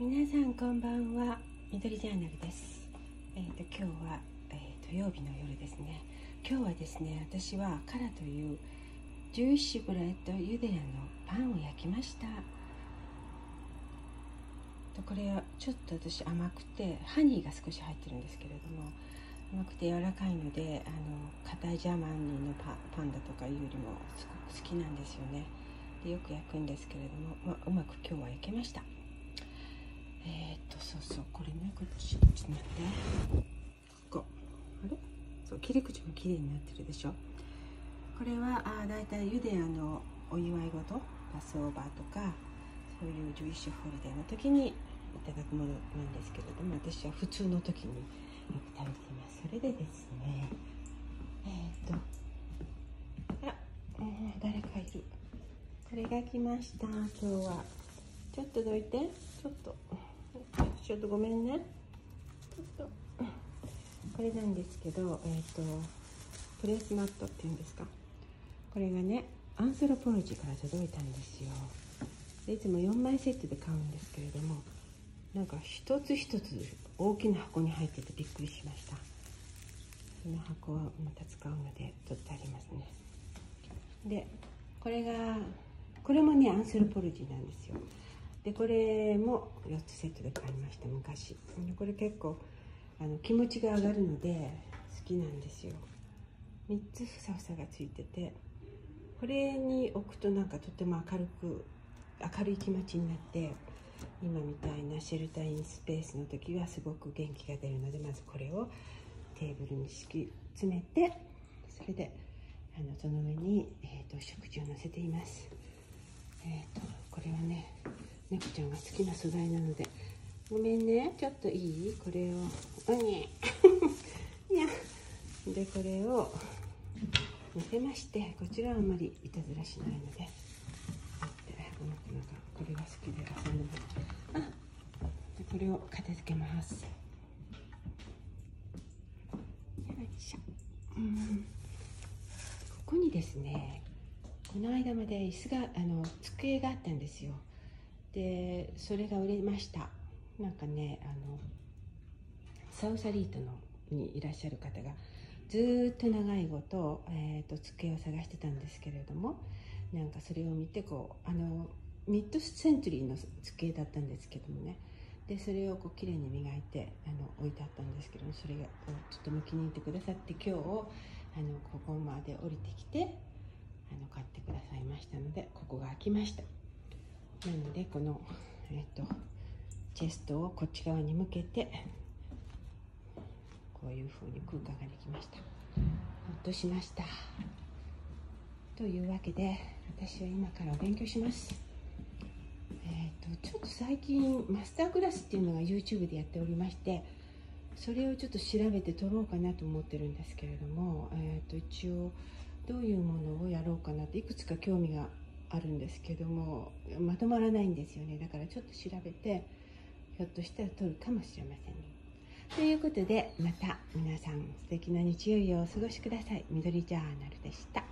皆さんこんばんは。緑ジャーナルです。え、ー、と今日は、えー、土曜日の夜ですね。今日はですね私は Challah という Jewish bread ユダヤのパンを焼きました。とこれはちょっと私甘くてハニーが少し入ってるんですけれども甘くて柔らかいのであの硬い Germany のパパンだとかいうよりもすごく好きなんですよね。でよく焼くんですけれども、まあ、うまく今日は焼けました。えー、っとそうそうこれねこっちちょっと待って。ここ。あれ？そう切り口も綺麗になってるでしょ。これはあだいたいユダヤのお祝い事 Passover とかそういう Jewish holiday の時にいただくものなんですけれども私は普通の時によく食べています。それでですね。えー、っとあ、えー、誰かいる。これが来ました？今日は。ちょっとどいて。ちょっと。ちょっとごめんね。ちょっと。これなんですけどえっ、ー、とプレスマットっていうんですか？これがねアンソロポロジーから届いたんですよ。でいつも4枚セットで買うんですけれどもなんか一つ一つ大きな箱に入っててびっくりしました。その箱はまた使うので取ってありますね。でこれがこれもねアンソロポロジーなんですよ。でこれも4つセットで買いました昔。これ結構あの気持ちが上がるので好きなんですよ。3つふさふさがついててこれに置くとなんかとても明るく明るい気持ちになって今みたいなシェルターインスペースの時はすごく元気が出るのでまずこれをテーブルに敷き詰めてそれであのその上に、えーと、食事を乗せています、猫ちゃんが好きな素材なので。ごめんね。ちょっといい？これを。おにいや。でこれを。乗せまして。こちらはあんまりいたずらしないのでこの子なんかこれが好きで遊んでます。あでこれを片付けます。よいしょ。うん。ここにですねこの間まで椅子があの机があったんですよ。でそれが売れましたなんかねあのサウサリートのにいらっしゃる方がずっと長いこと,、えーと、机を探してたんですけれどもなんかそれを見てこうあのミッドセンチュリーの机だったんですけどもねでそれをこう綺麗に磨いてあの置いてあったんですけどもそれがこうちょっとても気に入ってくださって今日あのここまで降りてきてあの買ってくださいましたのでここが開きました。なのでこの、えっと、チェストをこっち側に向けてこういう風に空間ができました。ほっとしました。というわけで私は今からお勉強します。えっ、とちょっと最近マスタークラスっていうのが YouTube でやっておりましてそれをちょっと調べて撮ろうかなと思ってるんですけれども、えー、と一応どういうものをやろうかなっていくつか興味があるんですけどもまとまらないんですよね。だからちょっと調べてひょっとしたら撮るかもしれませんね。ということでまた皆さん素敵な日曜日をお過ごしください。緑ジャーナルでした。